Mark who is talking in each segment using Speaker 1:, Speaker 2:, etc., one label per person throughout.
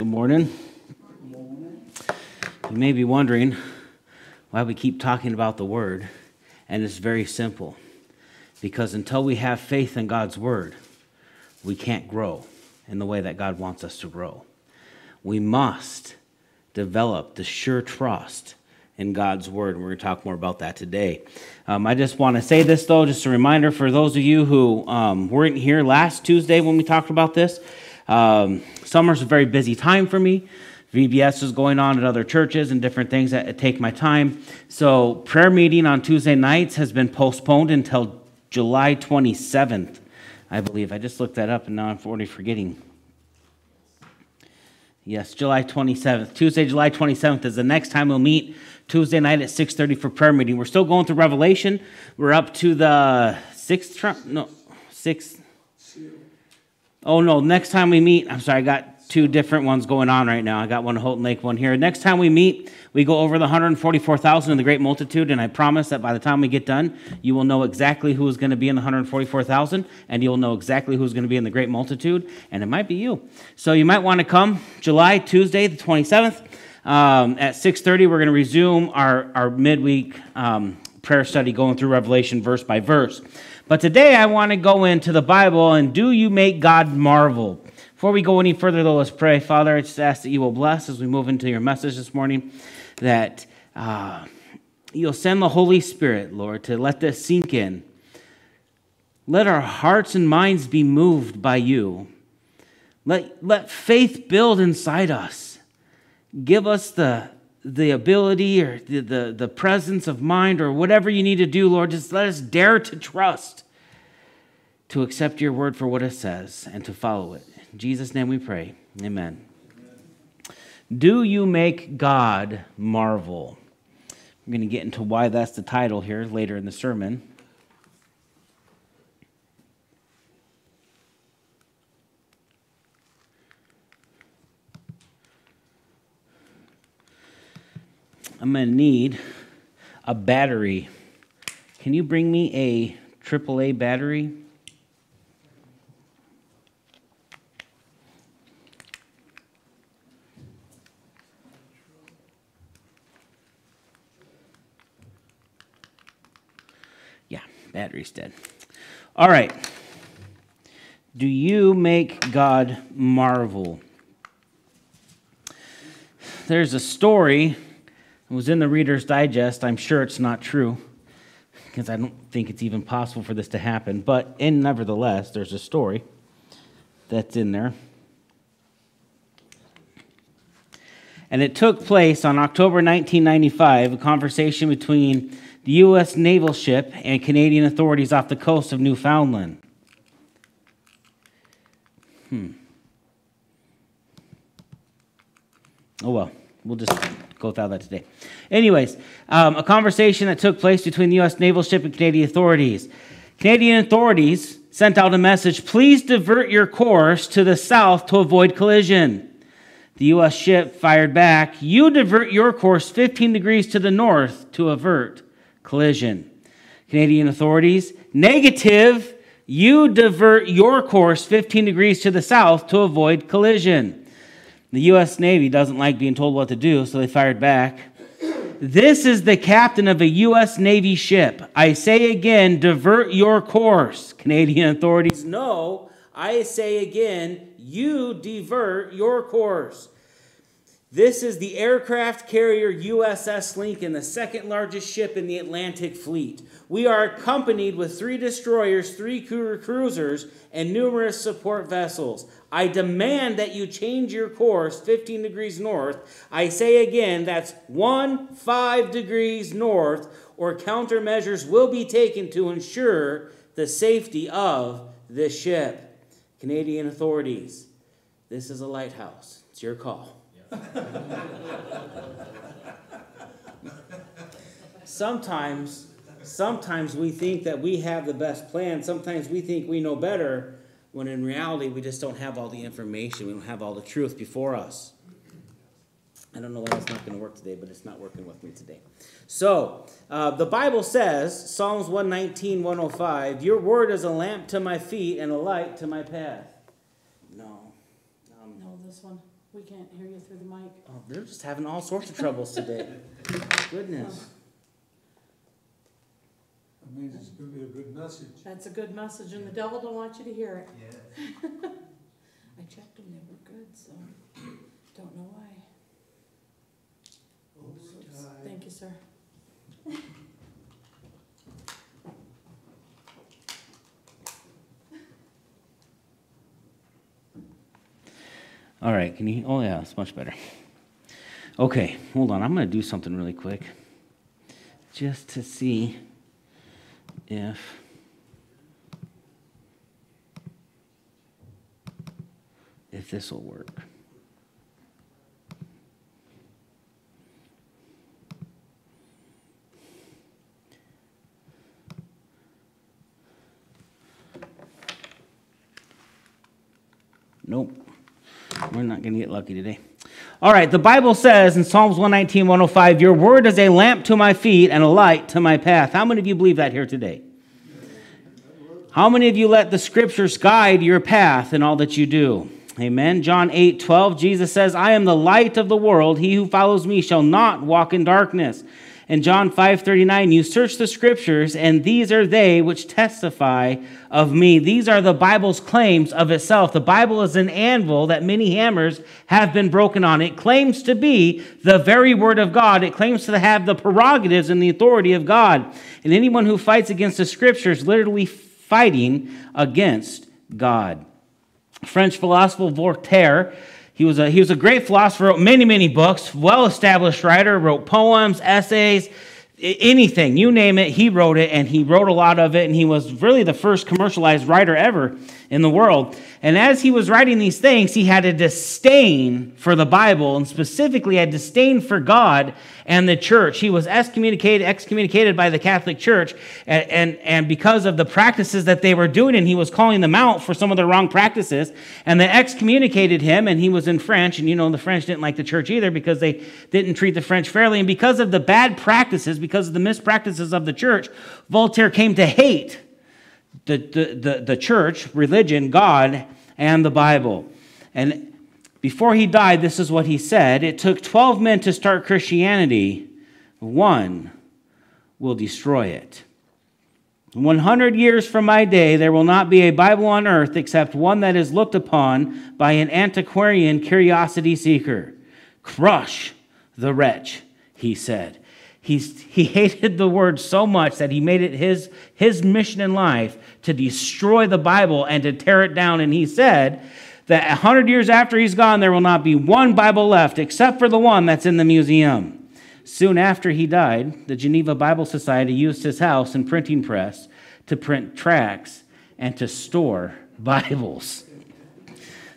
Speaker 1: Good morning. You may be wondering why we keep talking about the Word, and it's very simple. Because until we have faith in God's Word, we can't grow in the way that God wants us to grow. We must develop the sure trust in God's Word. We're going to talk more about that today. Um, I just want to say this, though, just a reminder for those of you who um, weren't here last Tuesday when we talked about this. Um, summer's a very busy time for me. VBS is going on at other churches and different things that take my time. So, prayer meeting on Tuesday nights has been postponed until July 27th, I believe. I just looked that up and now I'm already forgetting. Yes, July 27th. Tuesday, July 27th is the next time we'll meet. Tuesday night at 6:30 for prayer meeting. We're still going through Revelation. We're up to the sixth. No, sixth. Oh no! Next time we meet, I'm sorry, I got two different ones going on right now. I got one Houghton Lake, one here. Next time we meet, we go over the 144,000 in the great multitude, and I promise that by the time we get done, you will know exactly who is going to be in the 144,000, and you'll know exactly who's going to be in the great multitude, and it might be you. So you might want to come July Tuesday, the 27th. Um, at 6.30, we're going to resume our, our midweek um, prayer study going through Revelation verse by verse. But today I want to go into the Bible and do you make God marvel? Before we go any further, though, let's pray. Father, I just ask that you will bless as we move into your message this morning, that uh, you'll send the Holy Spirit, Lord, to let this sink in. Let our hearts and minds be moved by you. Let, let faith build inside us. Give us the, the ability or the, the, the presence of mind or whatever you need to do, Lord. Just let us dare to trust, to accept your word for what it says, and to follow it. In Jesus' name we pray. Amen. Do you make God marvel? I'm going to get into why that's the title here later in the sermon. I'm going to need a battery. Can you bring me a AAA battery? Yeah, battery's dead. All right. Do you make God marvel? There's a story it was in the Reader's Digest. I'm sure it's not true because I don't think it's even possible for this to happen. But in nevertheless, there's a story that's in there. And it took place on October 1995, a conversation between the U.S. naval ship and Canadian authorities off the coast of Newfoundland. Hmm. Oh well, we'll just go without that today. Anyways, um, a conversation that took place between the U.S. naval ship and Canadian authorities. Canadian authorities sent out a message please divert your course to the south to avoid collision. The U.S. ship fired back, you divert your course 15 degrees to the north to avert collision. Canadian authorities, negative, you divert your course 15 degrees to the south to avoid collision. The U.S. Navy doesn't like being told what to do, so they fired back. This is the captain of a U.S. Navy ship. I say again, divert your course. Canadian authorities, no. I say again, you divert your course. This is the aircraft carrier USS Lincoln, the second largest ship in the Atlantic Fleet. We are accompanied with three destroyers, three cruisers, and numerous support vessels. I demand that you change your course 15 degrees north. I say again, that's 1 5 degrees north, or countermeasures will be taken to ensure the safety of this ship. Canadian authorities, this is a lighthouse. It's your call. Sometimes, sometimes we think that we have the best plan. Sometimes we think we know better when in reality we just don't have all the information, we don't have all the truth before us. I don't know why it's not going to work today, but it's not working with me today. So, uh, the Bible says, Psalms 119, 105, Your word is a lamp to my feet and a light to my path. No.
Speaker 2: Um, no, this one. We can't hear you through the mic.
Speaker 1: Oh, they're just having all sorts of troubles today. Goodness.
Speaker 3: That means it's gonna be a good message.
Speaker 2: That's a good message, and the devil don't want you to hear it.
Speaker 4: Yes.
Speaker 2: I checked them, they were good, so don't know why. Thank you, sir.
Speaker 1: All right, can you? Oh, yeah, it's much better. Okay, hold on. I'm going to do something really quick just to see if. If this will work. Nope. We're not going to get lucky today. All right, the Bible says in Psalms 119, 105, Your word is a lamp to my feet and a light to my path. How many of you believe that here today? How many of you let the scriptures guide your path in all that you do? Amen. John 8, 12, Jesus says, I am the light of the world. He who follows me shall not walk in darkness. In John 5, 39, you search the scriptures, and these are they which testify of me. These are the Bible's claims of itself. The Bible is an anvil that many hammers have been broken on. It claims to be the very word of God. It claims to have the prerogatives and the authority of God. And anyone who fights against the scriptures literally fighting against God. French philosopher Voltaire, he was a, he was a great philosopher, wrote many, many books, well established writer, wrote poems, essays, anything, you name it, he wrote it, and he wrote a lot of it, and he was really the first commercialized writer ever in the world. And as he was writing these things, he had a disdain for the Bible, and specifically a disdain for God and the church. He was excommunicated, excommunicated by the Catholic Church, and, and, and because of the practices that they were doing, and he was calling them out for some of the wrong practices, and they excommunicated him, and he was in French, and you know, the French didn't like the church either because they didn't treat the French fairly, and because of the bad practices, because of the mispractices of the church, Voltaire came to hate the, the, the, church, religion, God, and the Bible. And before he died, this is what he said It took 12 men to start Christianity, one will destroy it. 100 years from my day, there will not be a Bible on earth except one that is looked upon by an antiquarian curiosity seeker. Crush the wretch, he said. He's, he hated the word so much that he made it his, his mission in life to destroy the Bible and to tear it down. And he said that 100 years after he's gone, there will not be one Bible left except for the one that's in the museum. Soon after he died, the Geneva Bible Society used his house and printing press to print tracts and to store Bibles.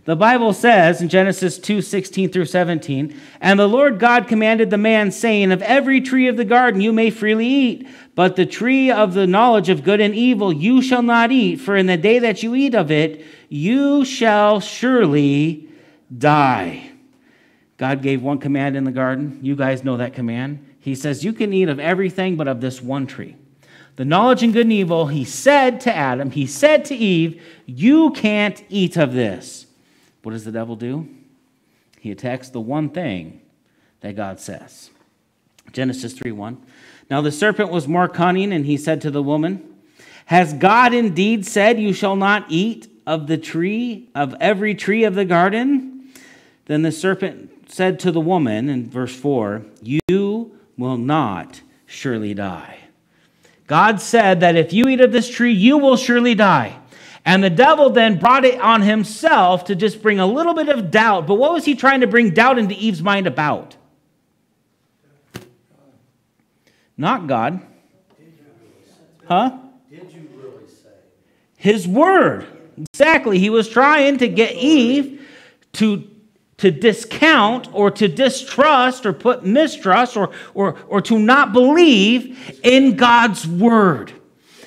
Speaker 1: The Bible says in Genesis 2 16 through 17, And the Lord God commanded the man, saying, Of every tree of the garden you may freely eat, but the tree of the knowledge of good and evil you shall not eat, for in the day that you eat of it, you shall surely die. God gave one command in the garden. You guys know that command. He says, You can eat of everything but of this one tree. The knowledge and good and evil, he said to Adam, he said to Eve, You can't eat of this. What does the devil do? He attacks the one thing that God says. Genesis 3 1. Now the serpent was more cunning, and he said to the woman, Has God indeed said, You shall not eat of the tree, of every tree of the garden? Then the serpent said to the woman in verse 4, You will not surely die. God said that if you eat of this tree, you will surely die. And the devil then brought it on himself to just bring a little bit of doubt. But what was he trying to bring doubt into Eve's mind about? Not God. Huh? His word. Exactly. He was trying to get Eve to, to discount or to distrust or put mistrust or, or, or to not believe in God's word.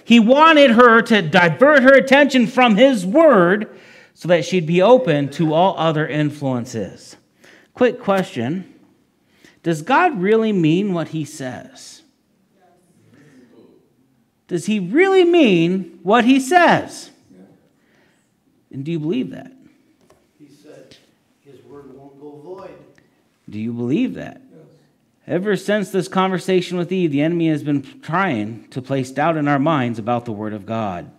Speaker 1: He wanted her to divert her attention from his word so that she'd be open to all other influences. Quick question Does God really mean what he says? Does he really mean what he says? And do you believe that?
Speaker 4: He said, His word won't go void.
Speaker 1: Do you believe that? Ever since this conversation with Eve, the enemy has been trying to place doubt in our minds about the Word of God.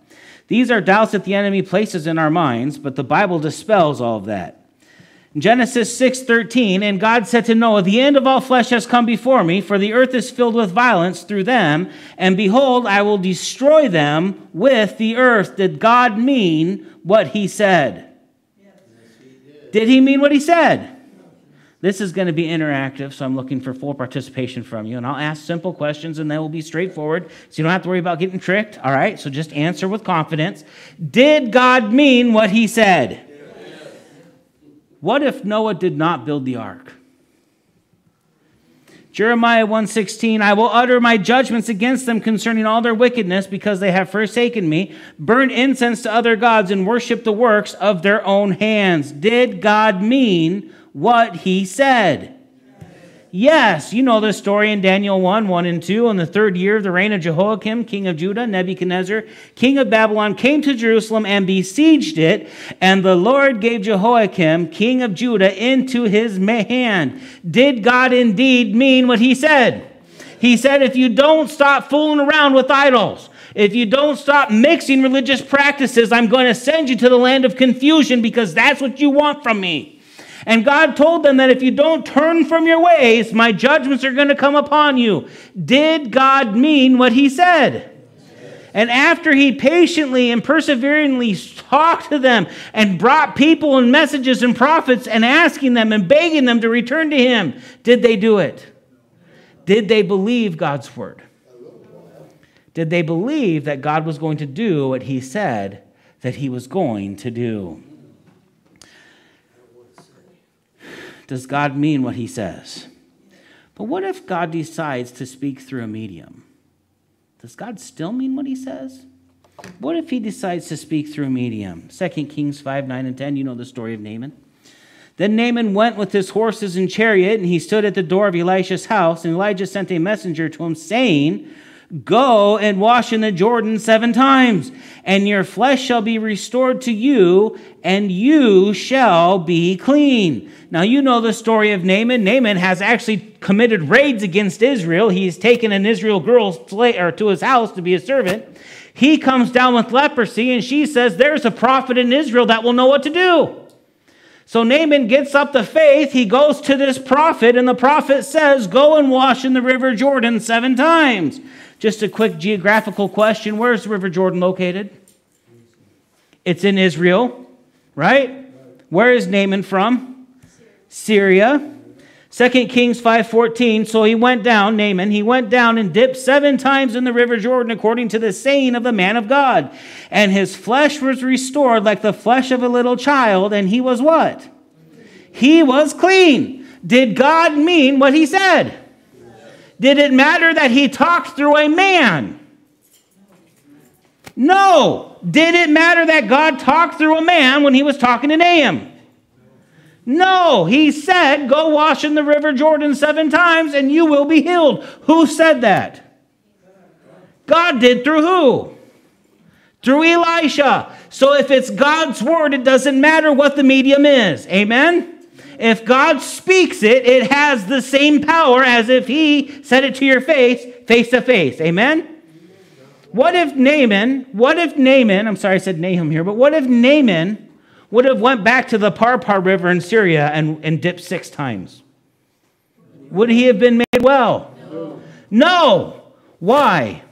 Speaker 1: These are doubts that the enemy places in our minds, but the Bible dispels all of that. Genesis 6:13 and God said to Noah the end of all flesh has come before me for the earth is filled with violence through them and behold I will destroy them with the earth did God mean what he said yes. did he mean what he said this is going to be interactive, so I'm looking for full participation from you. And I'll ask simple questions and they will be straightforward, so you don't have to worry about getting tricked. All right? So just answer with confidence. Did God mean what he said? Yes. What if Noah did not build the ark? Jeremiah 1:16 I will utter my judgments against them concerning all their wickedness because they have forsaken me burned incense to other gods and worshiped the works of their own hands did God mean what he said. Yes, you know the story in Daniel 1 1 and 2. In the third year of the reign of Jehoiakim, king of Judah, Nebuchadnezzar, king of Babylon, came to Jerusalem and besieged it. And the Lord gave Jehoiakim, king of Judah, into his hand. Did God indeed mean what he said? He said, If you don't stop fooling around with idols, if you don't stop mixing religious practices, I'm going to send you to the land of confusion because that's what you want from me. And God told them that if you don't turn from your ways, my judgments are going to come upon you. Did God mean what he said? And after he patiently and perseveringly talked to them and brought people and messages and prophets and asking them and begging them to return to him, did they do it? Did they believe God's word? Did they believe that God was going to do what he said that he was going to do? Does God mean what he says? But what if God decides to speak through a medium? Does God still mean what he says? What if he decides to speak through a medium? 2 Kings 5 9 and 10, you know the story of Naaman. Then Naaman went with his horses and chariot, and he stood at the door of Elisha's house. And Elijah sent a messenger to him, saying, Go and wash in the Jordan seven times, and your flesh shall be restored to you, and you shall be clean. Now, you know the story of Naaman. Naaman has actually committed raids against Israel. He's taken an Israel girl to his house to be a servant. He comes down with leprosy, and she says, There's a prophet in Israel that will know what to do. So Naaman gets up the faith. He goes to this prophet, and the prophet says, Go and wash in the river Jordan seven times. Just a quick geographical question Where's the River Jordan located? It's in Israel, right? Where is Naaman from? Syria. 2 Kings 5:14 So he went down Naaman he went down and dipped 7 times in the river Jordan according to the saying of the man of God and his flesh was restored like the flesh of a little child and he was what He was clean Did God mean what he said did it matter that he talked through a man? No. Did it matter that God talked through a man when he was talking to Nahum? No. He said, Go wash in the river Jordan seven times and you will be healed. Who said that? God did through who? Through Elisha. So if it's God's word, it doesn't matter what the medium is. Amen? If God speaks it, it has the same power as if he said it to your face, face to face. Amen? What if Naaman, what if Naaman, I'm sorry I said Nahum here, but what if Naaman would have went back to the Parpar River in Syria and, and dipped six times? Would he have been made well? No. no. Why?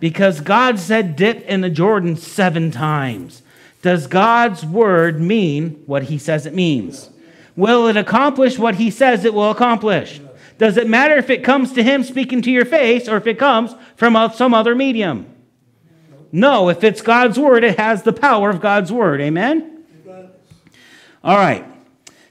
Speaker 1: Because God said dip in the Jordan seven times. Does God's word mean what he says it means? Will it accomplish what he says it will accomplish? Does it matter if it comes to him speaking to your face or if it comes from some other medium? No, if it's God's word, it has the power of God's word. Amen? All right.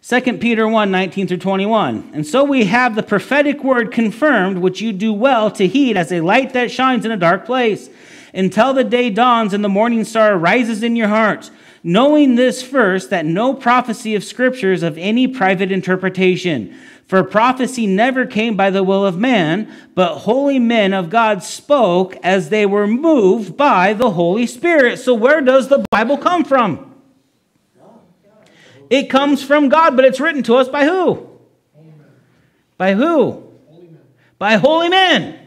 Speaker 1: 2 Peter 1 19 through 21. And so we have the prophetic word confirmed, which you do well to heed as a light that shines in a dark place until the day dawns and the morning star rises in your hearts, knowing this first, that no prophecy of Scripture is of any private interpretation. For prophecy never came by the will of man, but holy men of God spoke as they were moved by the Holy Spirit. So, where does the Bible come from? It comes from God, but it's written to us by who? By who? By holy men.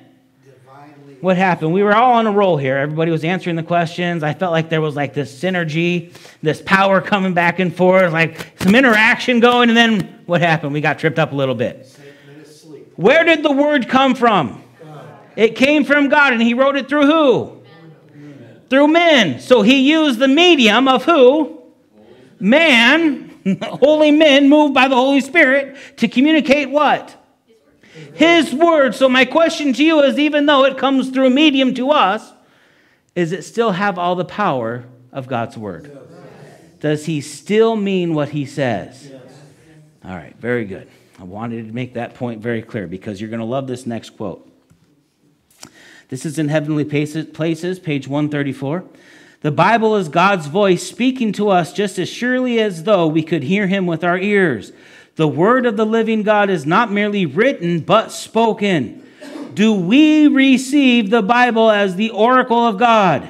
Speaker 1: What happened? We were all on a roll here. Everybody was answering the questions. I felt like there was like this synergy, this power coming back and forth, like some interaction going, and then what happened? We got tripped up a little bit. Where did the word come from? It came from God, and He wrote it through who? Through men. So He used the medium of who? Man, holy men moved by the Holy Spirit to communicate what? His word. So my question to you is even though it comes through medium to us, is it still have all the power of God's word? Does he still mean what he says? All right, very good. I wanted to make that point very clear because you're going to love this next quote. This is in Heavenly Places, page 134. The Bible is God's voice speaking to us just as surely as though we could hear him with our ears. The word of the living God is not merely written, but spoken. Do we receive the Bible as the oracle of God?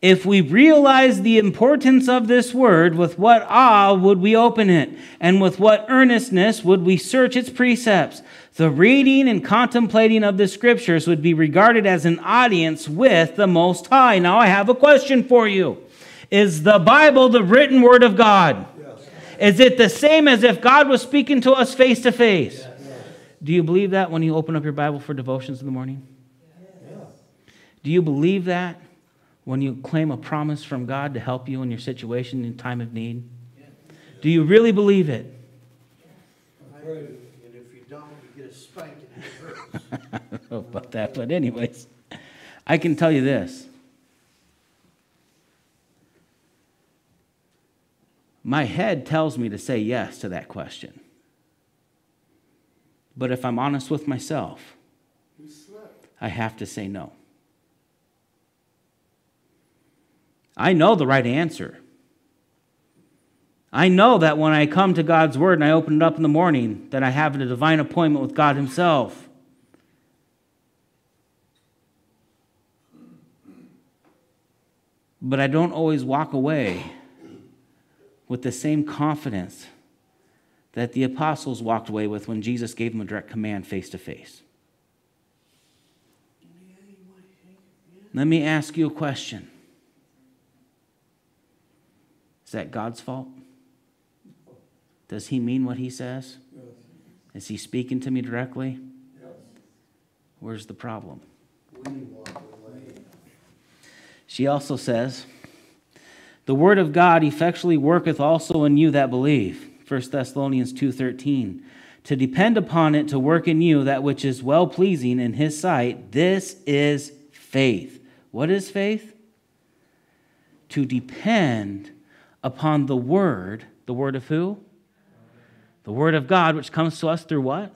Speaker 1: If we realize the importance of this word, with what awe would we open it? And with what earnestness would we search its precepts? The reading and contemplating of the scriptures would be regarded as an audience with the Most High. Now, I have a question for you Is the Bible the written word of God? Is it the same as if God was speaking to us face to face? Do you believe that when you open up your Bible for devotions in the morning? Do you believe that when you claim a promise from God to help you in your situation in time of need? Do you really believe it?
Speaker 4: And if you don't, you get a spanking.
Speaker 1: I don't know about that, but anyways, I can tell you this. My head tells me to say yes to that question. But if I'm honest with myself, I have to say no. I know the right answer. I know that when I come to God's Word and I open it up in the morning, that I have a divine appointment with God Himself. But I don't always walk away with the same confidence that the apostles walked away with when Jesus gave them a direct command face to face. Let me ask you a question Is that God's fault? Does he mean what he says? Is he speaking to me directly? Where's the problem? She also says, the word of God effectually worketh also in you that believe. 1 Thessalonians 2:13. To depend upon it to work in you that which is well pleasing in his sight, this is faith. What is faith? To depend upon the word, the word of who? The word of God, which comes to us through what?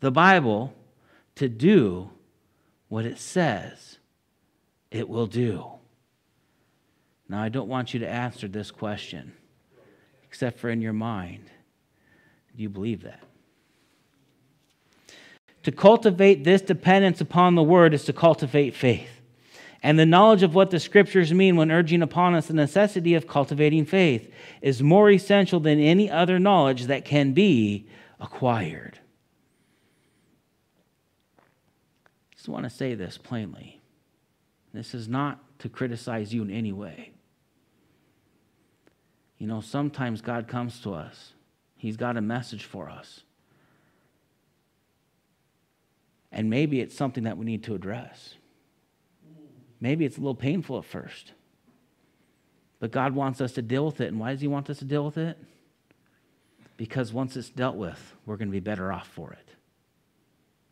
Speaker 1: The Bible, to do what it says it will do. Now, I don't want you to answer this question, except for in your mind. Do you believe that? To cultivate this dependence upon the word is to cultivate faith. And the knowledge of what the scriptures mean when urging upon us the necessity of cultivating faith is more essential than any other knowledge that can be acquired. I just want to say this plainly. This is not to criticize you in any way. You know, sometimes God comes to us, He's got a message for us. And maybe it's something that we need to address. Maybe it's a little painful at first. But God wants us to deal with it. And why does He want us to deal with it? Because once it's dealt with, we're going to be better off for it.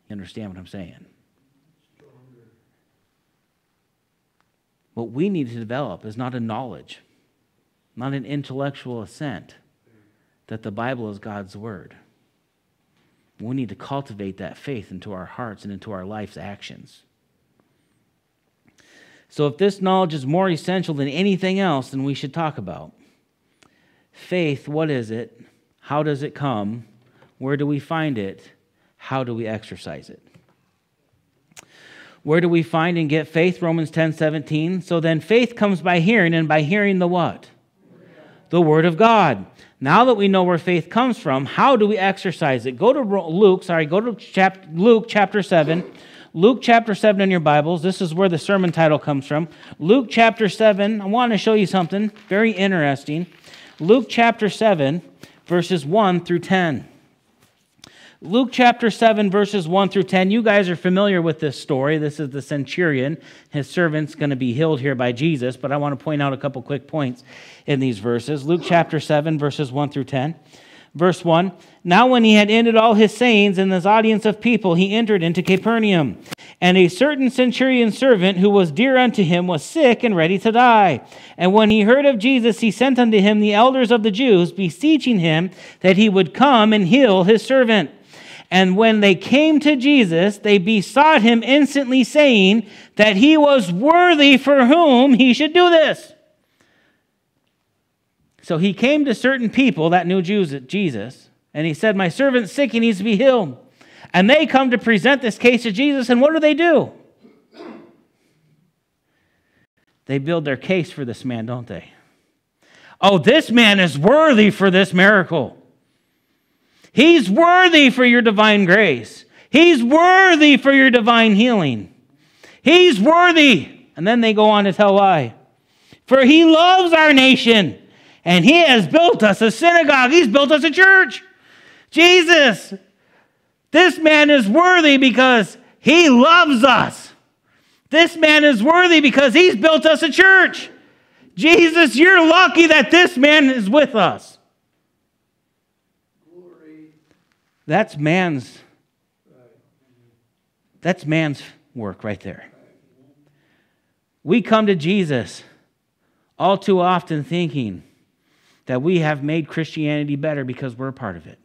Speaker 1: You understand what I'm saying? What we need to develop is not a knowledge not an intellectual assent that the Bible is God's Word. We need to cultivate that faith into our hearts and into our life's actions. So, if this knowledge is more essential than anything else, then we should talk about faith. What is it? How does it come? Where do we find it? How do we exercise it? Where do we find and get faith? Romans 10 17. So then faith comes by hearing, and by hearing the what? the Word of God. Now that we know where faith comes from, how do we exercise it? Go to Luke, sorry, go to Luke chapter 7. Luke chapter 7 in your Bibles. This is where the sermon title comes from. Luke chapter 7. I want to show you something very interesting. Luke chapter 7, verses 1 through 10. Luke chapter 7, verses 1 through 10. You guys are familiar with this story. This is the centurion. His servant's going to be healed here by Jesus, but I want to point out a couple quick points in these verses. Luke chapter 7, verses 1 through 10. Verse 1 Now, when he had ended all his sayings in this audience of people, he entered into Capernaum. And a certain centurion servant who was dear unto him was sick and ready to die. And when he heard of Jesus, he sent unto him the elders of the Jews, beseeching him that he would come and heal his servant. And when they came to Jesus, they besought him instantly, saying that he was worthy for whom he should do this. So he came to certain people that knew Jesus, and he said, My servant's sick, he needs to be healed. And they come to present this case to Jesus, and what do they do? They build their case for this man, don't they? Oh, this man is worthy for this miracle. He's worthy for your divine grace. He's worthy for your divine healing. He's worthy. And then they go on to tell why. For he loves our nation and he has built us a synagogue. He's built us a church. Jesus, this man is worthy because he loves us. This man is worthy because he's built us a church. Jesus, you're lucky that this man is with us. That's man's that's man's work right there. We come to Jesus all too often thinking that we have made Christianity better because we're a part of it.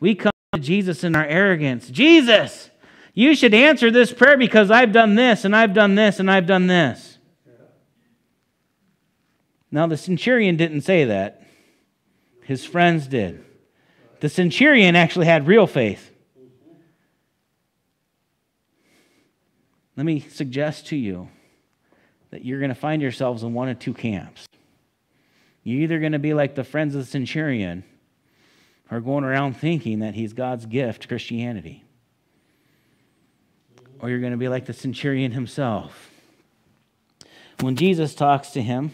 Speaker 1: We come to Jesus in our arrogance. Jesus, you should answer this prayer because I've done this and I've done this and I've done this. Now, the centurion didn't say that, his friends did. The centurion actually had real faith. Let me suggest to you that you're going to find yourselves in one of two camps. You're either going to be like the friends of the centurion, or going around thinking that he's God's gift, Christianity. Or you're going to be like the centurion himself. When Jesus talks to him,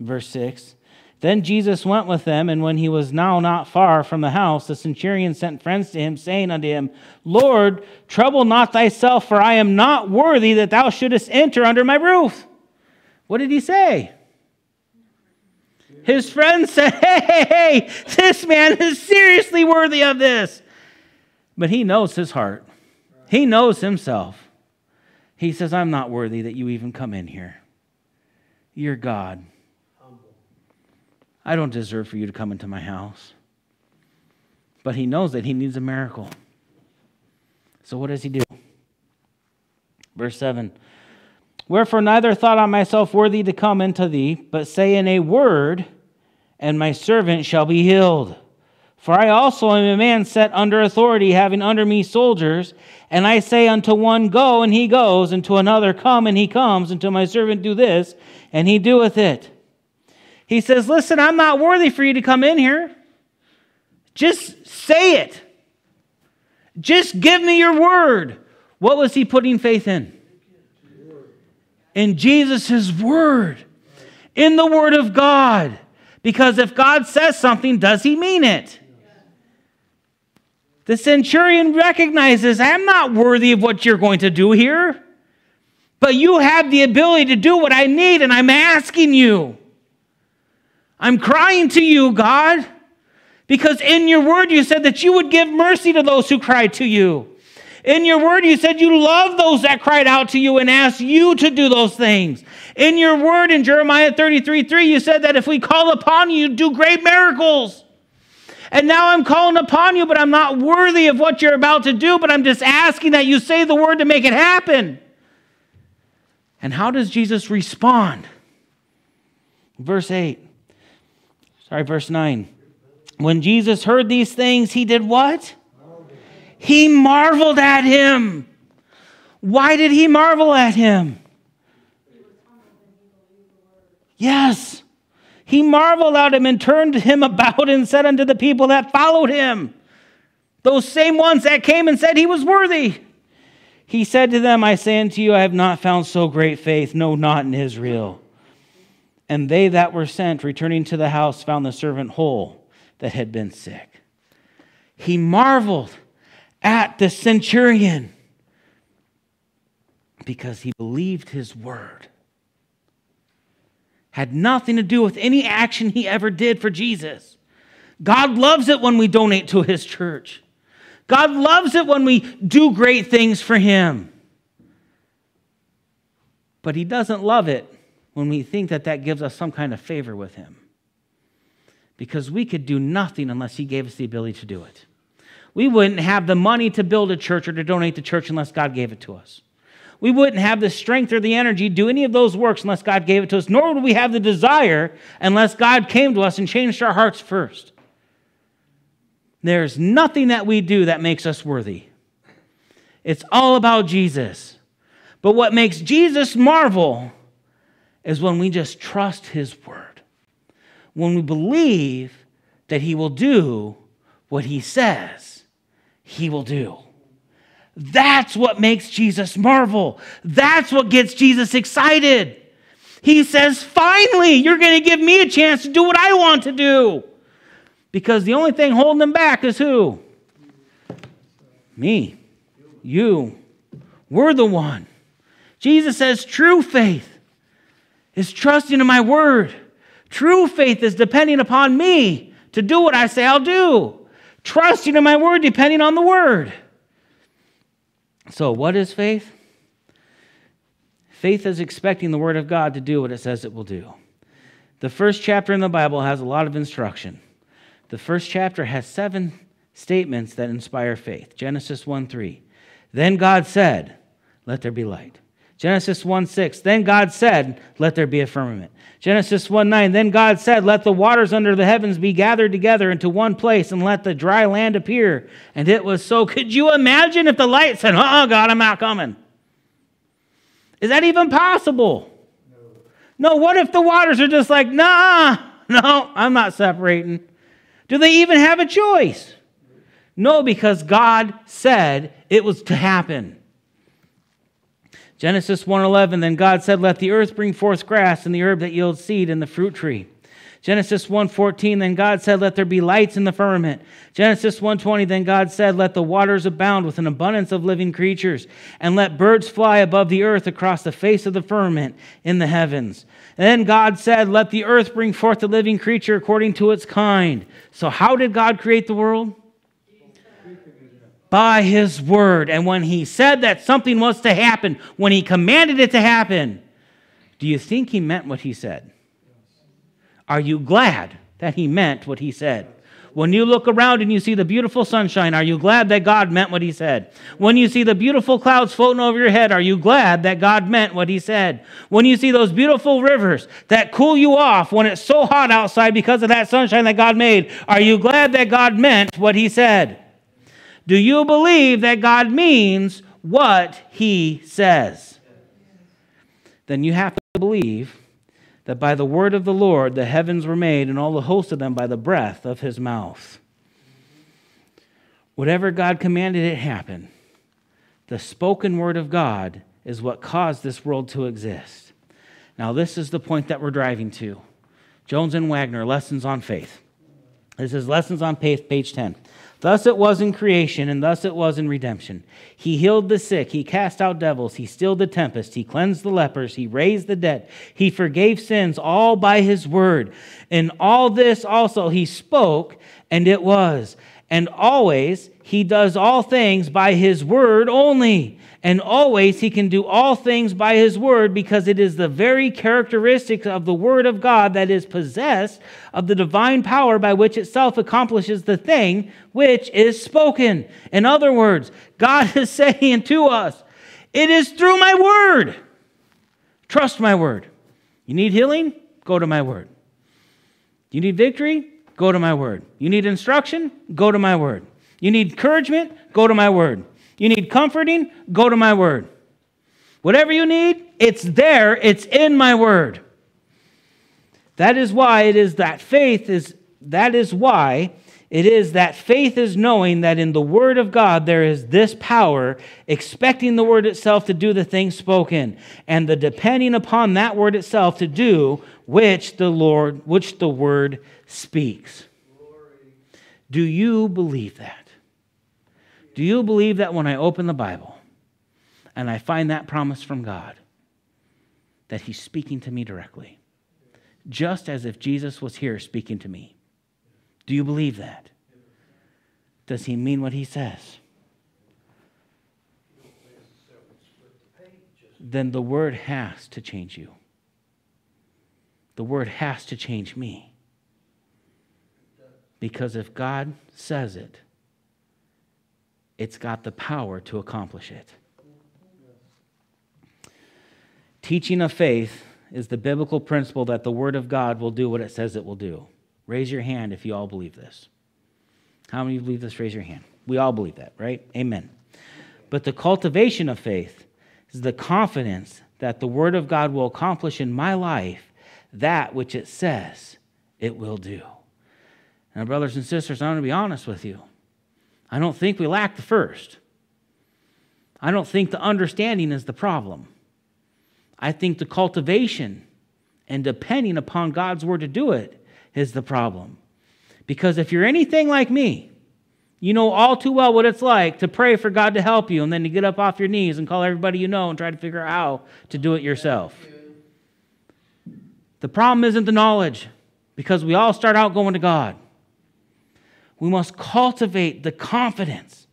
Speaker 1: verse 6, then Jesus went with them, and when he was now not far from the house, the centurion sent friends to him, saying unto him, Lord, trouble not thyself, for I am not worthy that thou shouldest enter under my roof. What did he say? His friends said, Hey, hey, hey, this man is seriously worthy of this. But he knows his heart, he knows himself. He says, I'm not worthy that you even come in here. You're God. I don't deserve for you to come into my house. But he knows that he needs a miracle. So what does he do? Verse 7 Wherefore neither thought I myself worthy to come into thee, but say in a word, and my servant shall be healed. For I also am a man set under authority, having under me soldiers. And I say unto one, Go, and he goes, and to another, Come, and he comes, and to my servant, Do this, and he doeth it. He says, Listen, I'm not worthy for you to come in here. Just say it. Just give me your word. What was he putting faith in? In Jesus' word, in the word of God. Because if God says something, does he mean it? The centurion recognizes, I'm not worthy of what you're going to do here, but you have the ability to do what I need, and I'm asking you. I'm crying to you, God, because in your word you said that you would give mercy to those who cry to you. In your word, you said you love those that cried out to you and asked you to do those things. In your word, in Jeremiah 33 3, you said that if we call upon you, you do great miracles. And now I'm calling upon you, but I'm not worthy of what you're about to do, but I'm just asking that you say the word to make it happen. And how does Jesus respond? Verse 8 Sorry, verse 9. When Jesus heard these things, he did what? He marveled at him. Why did he marvel at him? Yes. He marveled at him and turned him about and said unto the people that followed him, those same ones that came and said he was worthy. He said to them, I say unto you, I have not found so great faith, no, not in Israel. And they that were sent, returning to the house, found the servant whole that had been sick. He marveled at the centurion because he believed his word. Had nothing to do with any action he ever did for Jesus. God loves it when we donate to his church. God loves it when we do great things for him. But he doesn't love it when we think that that gives us some kind of favor with him. Because we could do nothing unless he gave us the ability to do it. We wouldn't have the money to build a church or to donate to church unless God gave it to us. We wouldn't have the strength or the energy to do any of those works unless God gave it to us, nor would we have the desire unless God came to us and changed our hearts first. There's nothing that we do that makes us worthy. It's all about Jesus. But what makes Jesus marvel is when we just trust his word. When we believe that he will do what he says he will do. That's what makes Jesus marvel. That's what gets Jesus excited. He says, finally, you're going to give me a chance to do what I want to do. Because the only thing holding them back is who? Me. You. We're the one. Jesus says, true faith is trusting in my word. True faith is depending upon me to do what I say I'll do. Trusting in my word, depending on the word. So, what is faith? Faith is expecting the Word of God to do what it says it will do. The first chapter in the Bible has a lot of instruction. The first chapter has seven statements that inspire faith. Genesis 1 3. Then God said, Let there be light. Genesis 1 6. Then God said, Let there be a firmament. Genesis 1 9. Then God said, Let the waters under the heavens be gathered together into one place, and let the dry land appear. And it was so. Could you imagine if the light said, Oh, God, I'm not coming? Is that even possible? No. no, what if the waters are just like, Nah, no, I'm not separating? Do they even have a choice? No, because God said it was to happen. Genesis 1:11 then God said let the earth bring forth grass and the herb that yields seed and the fruit tree. Genesis 1:14 then God said let there be lights in the firmament. Genesis 1:20 then God said let the waters abound with an abundance of living creatures and let birds fly above the earth across the face of the firmament in the heavens. And then God said let the earth bring forth a living creature according to its kind. So how did God create the world? By his word. And when he said that something was to happen, when he commanded it to happen, do you think he meant what he said? Are you glad that he meant what he said? When you look around and you see the beautiful sunshine, are you glad that God meant what he said? When you see the beautiful clouds floating over your head, are you glad that God meant what he said? When you see those beautiful rivers that cool you off when it's so hot outside because of that sunshine that God made, are you glad that God meant what he said? Do you believe that God means what he says? Then you have to believe that by the word of the Lord the heavens were made, and all the host of them by the breath of his mouth. Whatever God commanded it happen. The spoken word of God is what caused this world to exist. Now, this is the point that we're driving to. Jones and Waggoner, Lessons on Faith. This is Lessons on Faith, page 10. Thus it was in creation, and thus it was in redemption. He healed the sick, he cast out devils, he stilled the tempest, he cleansed the lepers, he raised the dead, he forgave sins, all by his word. In all this also he spoke, and it was. And always he does all things by his word only. And always he can do all things by his word because it is the very characteristic of the word of God that is possessed of the divine power by which itself accomplishes the thing which is spoken. In other words, God is saying to us, It is through my word. Trust my word. You need healing? Go to my word. You need victory? Go to my word. You need instruction? Go to my word. You need encouragement? Go to my word. You need comforting? Go to my word. Whatever you need, it's there, it's in my word. That is why it is that faith is, that is why it is that faith is knowing that in the Word of God there is this power, expecting the Word itself to do the things spoken, and the depending upon that Word itself to do which the Lord, which the Word speaks. Do you believe that? Do you believe that when I open the Bible and I find that promise from God, that He's speaking to me directly? Just as if Jesus was here speaking to me. Do you believe that? Does He mean what He says? Then the Word has to change you. The Word has to change me. Because if God says it, it's got the power to accomplish it. Teaching of faith is the biblical principle that the Word of God will do what it says it will do. Raise your hand if you all believe this. How many believe this? Raise your hand. We all believe that, right? Amen. But the cultivation of faith is the confidence that the Word of God will accomplish in my life that which it says it will do. Now, brothers and sisters, I'm going to be honest with you. I don't think we lack the first. I don't think the understanding is the problem. I think the cultivation and depending upon God's word to do it is the problem. Because if you're anything like me, you know all too well what it's like to pray for God to help you and then to get up off your knees and call everybody you know and try to figure out how to do it yourself. The problem isn't the knowledge, because we all start out going to God. We must cultivate the confidence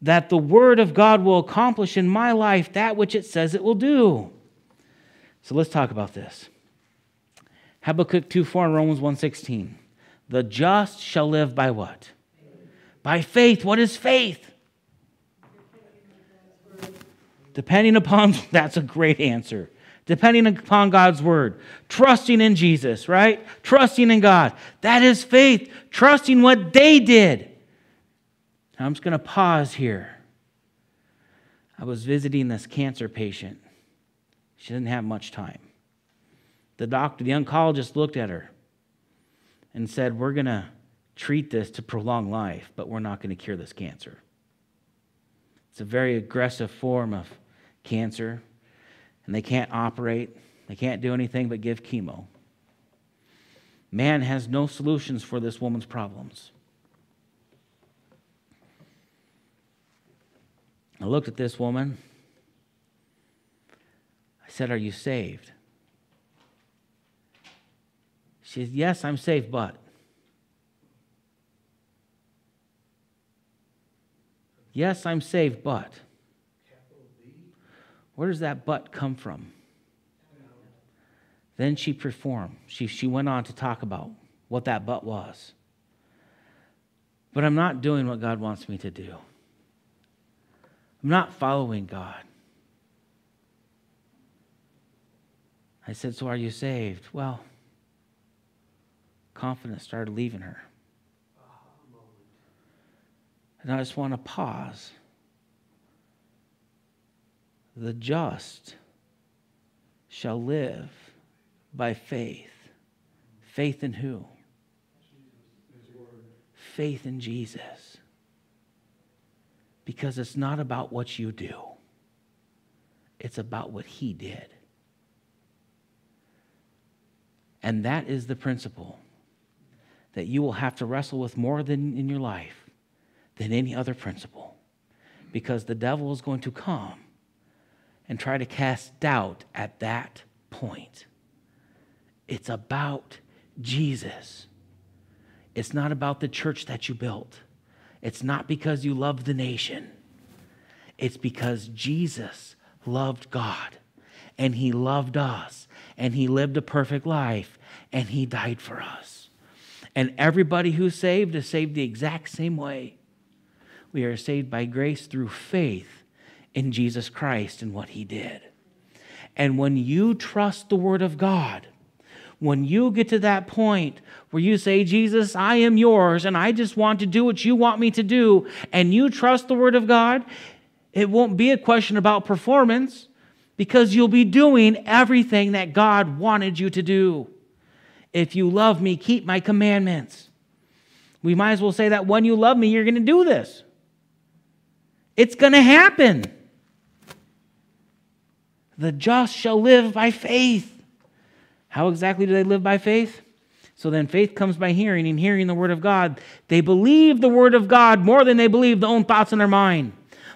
Speaker 1: that the Word of God will accomplish in my life that which it says it will do. So let's talk about this. Habakkuk 2 4 and Romans 1 16. The just shall live by what? By faith. What is faith? Depending upon, that's a great answer. Depending upon God's word, trusting in Jesus, right? Trusting in God. That is faith. Trusting what they did. Now, I'm just going to pause here. I was visiting this cancer patient. She didn't have much time. The doctor, the oncologist, looked at her and said, We're going to treat this to prolong life, but we're not going to cure this cancer. It's a very aggressive form of cancer and they can't operate, they can't do anything but give chemo. Man has no solutions for this woman's problems. I looked at this woman. I said, Are you saved? She said, Yes, I'm saved, but. Yes, I'm saved, but. Where does that but come from? Then she performed. She, she went on to talk about what that but was. But I'm not doing what God wants me to do. I'm not following God. I said, So are you saved? Well, confidence started leaving her. And I just want to pause the just shall live by faith. Faith in who? Faith in Jesus. Because it's not about what you do, it's about what He did. And that is the principle that you will have to wrestle with more than in your life than any other principle. Because the devil is going to come and try to cast doubt at that point. It's about Jesus. It's not about the church that you built. It's not because you love the nation. It's because Jesus loved God and he loved us and he lived a perfect life and he died for us. And everybody who's saved is saved the exact same way. We are saved by grace through faith in Jesus Christ and what he did. And when you trust the word of God, when you get to that point where you say, Jesus, I am yours, and I just want to do what you want me to do, and you trust the word of God, it won't be a question about performance because you'll be doing everything that God wanted you to do. If you love me, keep my commandments. We might as well say that when you love me, you're going to do this. It's going to happen. The just shall live by faith. How exactly do they live by faith? So then faith comes by hearing, and hearing the word of God. They believe the word of God more than they believe their own thoughts in their mind,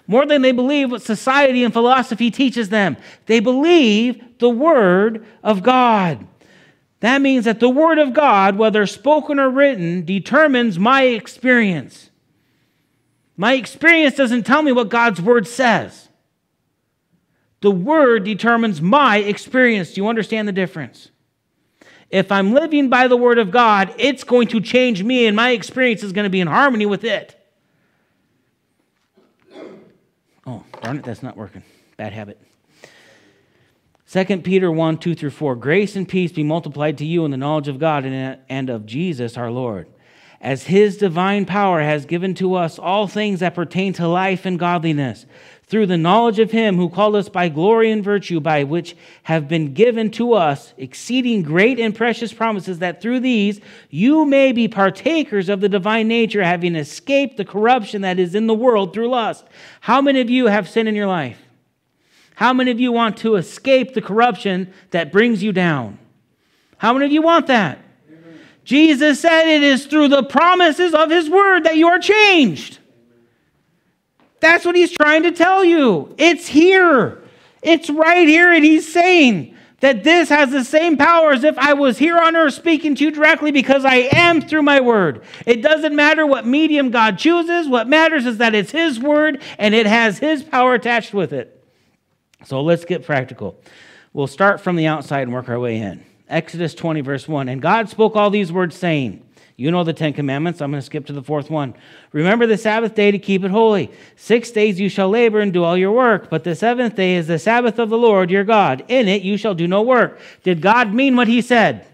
Speaker 1: more than they believe what society and philosophy teaches them. They believe the word of God. That means that the word of God, whether spoken or written, determines my experience. My experience doesn't tell me what God's word says. The word determines my experience. Do you understand the difference? If I'm living by the word of God, it's going to change me, and my experience is going to be in harmony with it. Oh, darn it, that's not working. Bad habit. 2 Peter 1 2 through 4 Grace and peace be multiplied to you in the knowledge of God and of Jesus our Lord, as his divine power has given to us all things that pertain to life and godliness through the knowledge of him who called us by glory and virtue, by which have been given to us exceeding great and precious promises, that through these you may be partakers of the divine nature, having escaped the corruption that is in the world through lust. How many of you have sin in your life? How many of you want to escape the corruption that brings you down? How many of you want that? Amen. Jesus said it is through the promises of his word that you are changed. That's what he's trying to tell you. It's here. It's right here. And he's saying that this has the same power as if I was here on earth speaking to you directly because I am through my word. It doesn't matter what medium God chooses. What matters is that it's his word and it has his power attached with it. So let's get practical. We'll start from the outside and work our way in. Exodus 20, verse 1. And God spoke all these words, saying, you know the Ten Commandments. I'm going to skip to the fourth one. Remember the Sabbath day to keep it holy. Six days you shall labor and do all your work, but the seventh day is the Sabbath of the Lord your God. In it you shall do no work. Did God mean what he said?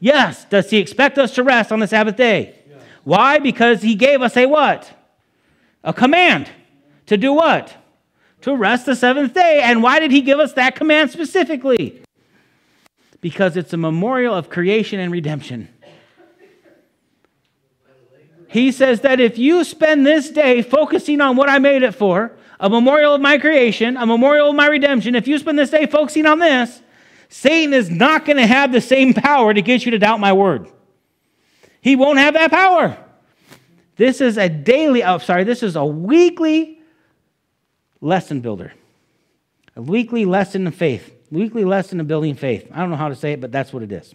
Speaker 1: Yes. yes. Does he expect us to rest on the Sabbath day? Yes. Why? Because he gave us a what? A command. To do what? To rest the seventh day. And why did he give us that command specifically? Because it's a memorial of creation and redemption. He says that if you spend this day focusing on what I made it for, a memorial of my creation, a memorial of my redemption, if you spend this day focusing on this, Satan is not going to have the same power to get you to doubt my word. He won't have that power. This is a daily, oh, sorry, this is a weekly lesson builder. A weekly lesson of faith. Weekly lesson of building faith. I don't know how to say it, but that's what it is.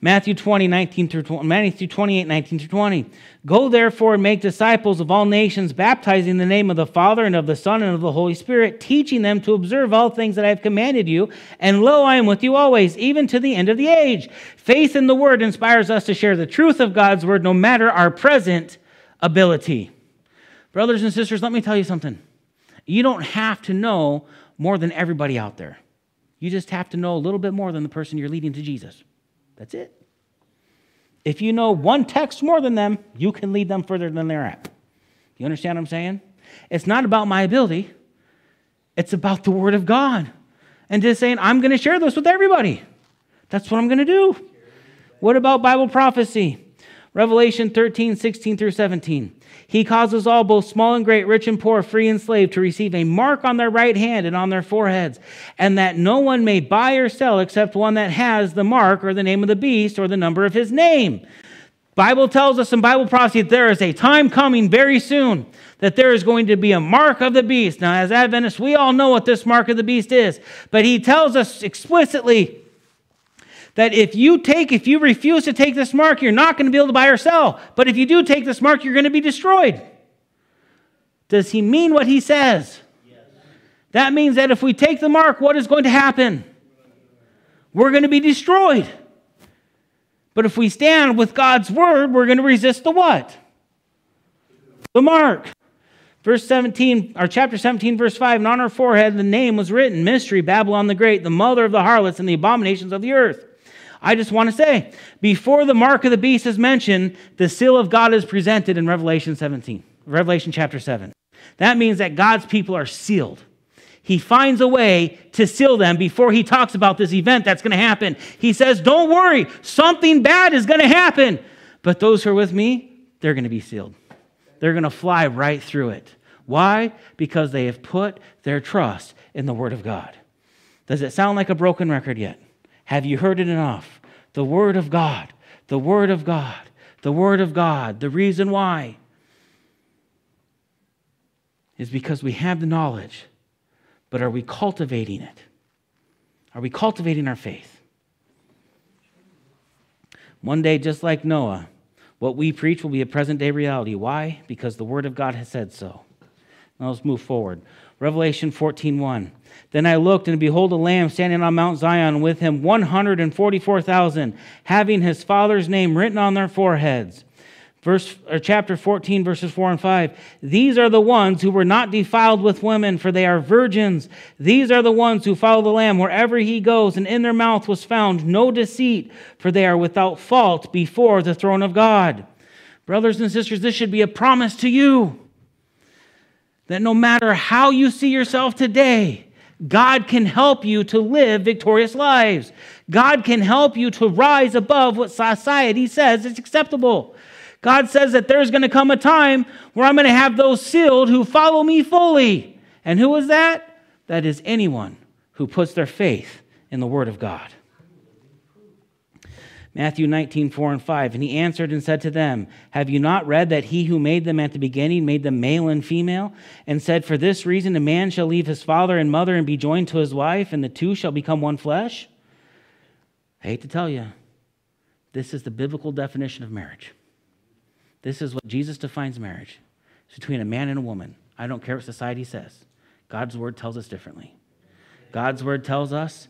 Speaker 1: Matthew 20, 19 through 20, Matthew 28, 19 through 20. Go therefore and make disciples of all nations, baptizing in the name of the Father and of the Son and of the Holy Spirit, teaching them to observe all things that I have commanded you. And lo, I am with you always, even to the end of the age. Faith in the word inspires us to share the truth of God's word, no matter our present ability. Brothers and sisters, let me tell you something. You don't have to know more than everybody out there. You just have to know a little bit more than the person you're leading to Jesus. That's it. If you know one text more than them, you can lead them further than they're at. You understand what I'm saying? It's not about my ability, it's about the Word of God. And just saying, I'm going to share this with everybody. That's what I'm going to do. What about Bible prophecy? Revelation 13, 16 through 17. He causes all, both small and great, rich and poor, free and slave, to receive a mark on their right hand and on their foreheads, and that no one may buy or sell except one that has the mark or the name of the beast or the number of his name. Bible tells us in Bible prophecy that there is a time coming very soon that there is going to be a mark of the beast. Now, as Adventists, we all know what this mark of the beast is, but he tells us explicitly that if you take, if you refuse to take this mark, you're not going to be able to buy or sell. But if you do take this mark, you're going to be destroyed. Does he mean what he says? Yes. That means that if we take the mark, what is going to happen? We're going to be destroyed. But if we stand with God's word, we're going to resist the what? The mark. Verse 17, or chapter 17, verse 5, and on her forehead the name was written, Mystery, Babylon the Great, the mother of the harlots and the abominations of the earth. I just want to say, before the mark of the beast is mentioned, the seal of God is presented in Revelation 17, Revelation chapter 7. That means that God's people are sealed. he finds a way to seal them before he talks about this event that's going to happen. He says, Don't worry, something bad is going to happen. But those who are with me, they're going to be sealed. They're going to fly right through it. Why? Because they have put their trust in the Word of God. Does it sound like a broken record yet? Have you heard it enough? The Word of God, the Word of God, the Word of God. The reason why is because we have the knowledge, but are we cultivating it? Are we cultivating our faith? One day, just like Noah, what we preach will be a present day reality. Why? Because the Word of God has said so. Now let's move forward. Revelation 14:1. Then I looked, and behold, a lamb standing on Mount Zion, with him 144,000, having his father's name written on their foreheads. Verse, or chapter 14, verses 4 and 5. These are the ones who were not defiled with women, for they are virgins. These are the ones who follow the Lamb wherever he goes, and in their mouth was found no deceit, for they are without fault before the throne of God. Brothers and sisters, this should be a promise to you that no matter how you see yourself today, God can help you to live victorious lives. God can help you to rise above what society says is acceptable. God says that there's going to come a time where I'm going to have those sealed who follow me fully. And who is that? That is anyone who puts their faith in the Word of God. Matthew 19, 4 and 5. And he answered and said to them, Have you not read that he who made them at the beginning made them male and female? And said, For this reason a man shall leave his father and mother and be joined to his wife, and the two shall become one flesh? I hate to tell you, this is the biblical definition of marriage. This is what Jesus defines marriage. It's between a man and a woman. I don't care what society says. God's word tells us differently. God's word tells us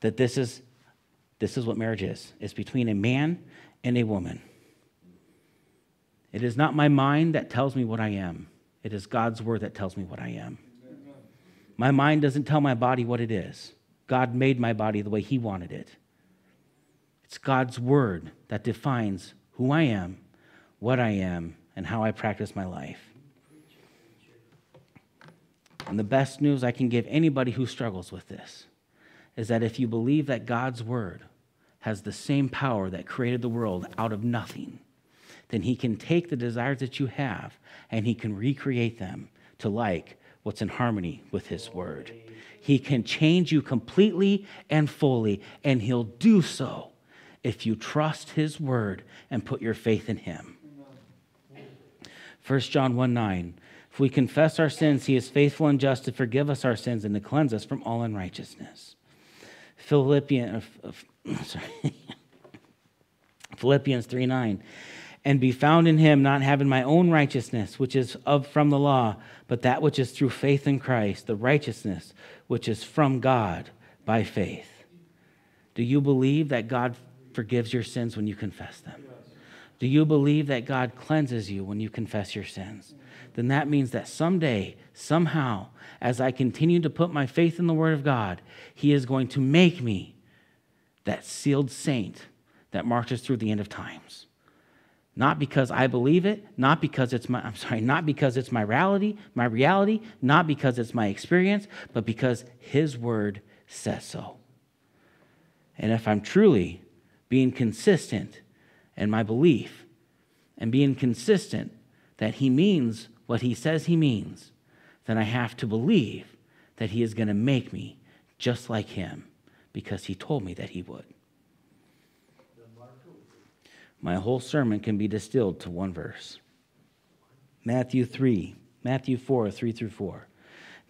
Speaker 1: that this is this is what marriage is. It's between a man and a woman. It is not my mind that tells me what I am. It is God's word that tells me what I am. My mind doesn't tell my body what it is. God made my body the way he wanted it. It's God's word that defines who I am what I am, and how I practice my life. And the best news I can give anybody who struggles with this is that if you believe that God's word has the same power that created the world out of nothing, then he can take the desires that you have and he can recreate them to like what's in harmony with his word. He can change you completely and fully, and he'll do so if you trust his word and put your faith in him. 1 John 1 9. If we confess our sins, he is faithful and just to forgive us our sins and to cleanse us from all unrighteousness. Philippians, uh, sorry. Philippians 3 9. And be found in him, not having my own righteousness, which is of from the law, but that which is through faith in Christ, the righteousness which is from God by faith. Do you believe that God forgives your sins when you confess them? Do you believe that God cleanses you when you confess your sins? Then that means that someday, somehow, as I continue to put my faith in the Word of God, He is going to make me that sealed saint that marches through the end of times. Not because I believe it, not because it's my I'm sorry, not because it's my reality, my reality, not because it's my experience, but because his word says so. And if I'm truly being consistent in my belief and being consistent that he means what he says he means, then I have to believe that he is going to make me just like him because he told me that he would. My whole sermon can be distilled to one verse Matthew 3, Matthew 4, 3 through 4.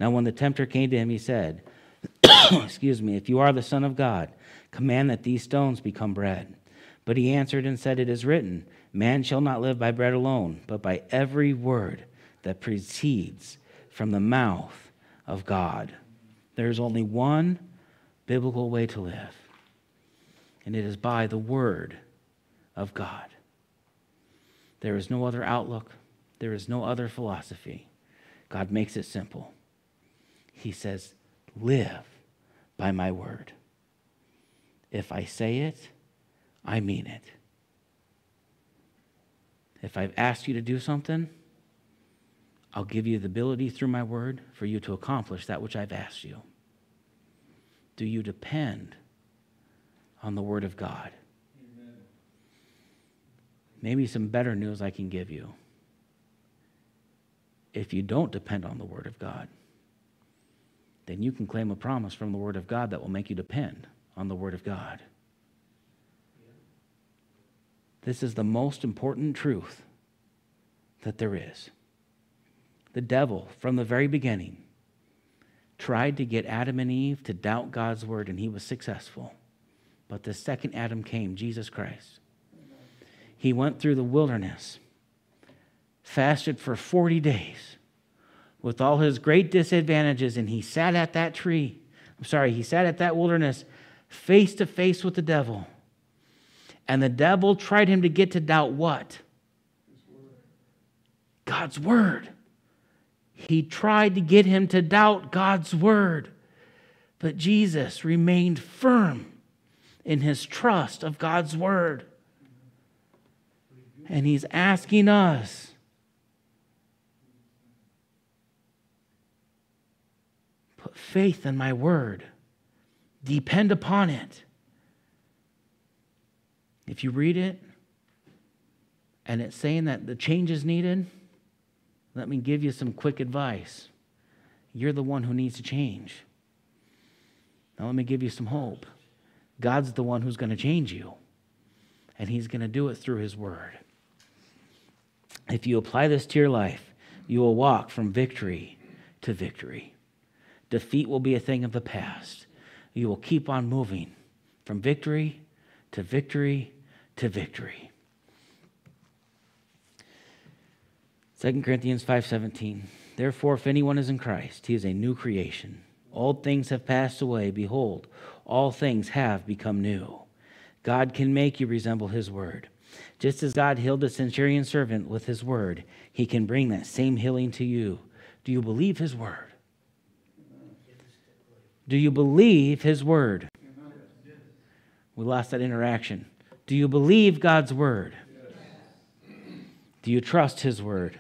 Speaker 1: Now, when the tempter came to him, he said, Excuse me, if you are the Son of God, command that these stones become bread. But he answered and said, It is written, Man shall not live by bread alone, but by every word that proceeds from the mouth of God. There is only one biblical way to live, and it is by the word of God. There is no other outlook, there is no other philosophy. God makes it simple. He says, Live by my word. If I say it, I mean it. If I've asked you to do something, I'll give you the ability through my word for you to accomplish that which I've asked you. Do you depend on the word of God? Maybe some better news I can give you. If you don't depend on the word of God, then you can claim a promise from the word of God that will make you depend on the word of God. This is the most important truth that there is. The devil, from the very beginning, tried to get Adam and Eve to doubt God's word, and he was successful. But the second Adam came, Jesus Christ. He went through the wilderness, fasted for 40 days with all his great disadvantages, and he sat at that tree. I'm sorry, he sat at that wilderness face to face with the devil. And the devil tried him to get to doubt what? God's word. He tried to get him to doubt God's word. But Jesus remained firm in his trust of God's word. And he's asking us put faith in my word, depend upon it. If you read it and it's saying that the change is needed, let me give you some quick advice. You're the one who needs to change. Now, let me give you some hope. God's the one who's going to change you, and He's going to do it through His Word. If you apply this to your life, you will walk from victory to victory. Defeat will be a thing of the past. You will keep on moving from victory to victory to victory. 2 Corinthians 5:17 Therefore if anyone is in Christ he is a new creation. Old things have passed away. Behold all things have become new. God can make you resemble his word. Just as God healed the centurion servant with his word he can bring that same healing to you. Do you believe his word? Do you believe his word? We lost that interaction. Do you believe God's word? Do you trust his word?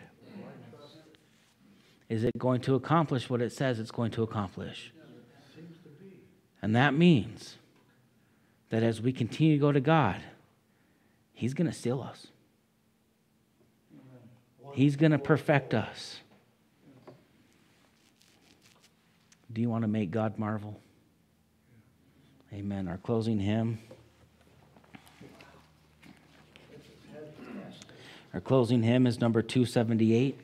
Speaker 1: Is it going to accomplish what it says it's going to accomplish? And that means that as we continue to go to God, he's going to seal us. He's going to perfect us. Do you want to make God marvel? Amen. Our closing hymn. Our closing hymn is number 278.